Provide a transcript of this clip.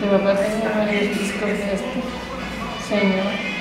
Tu papá tenía varios discos de este señor.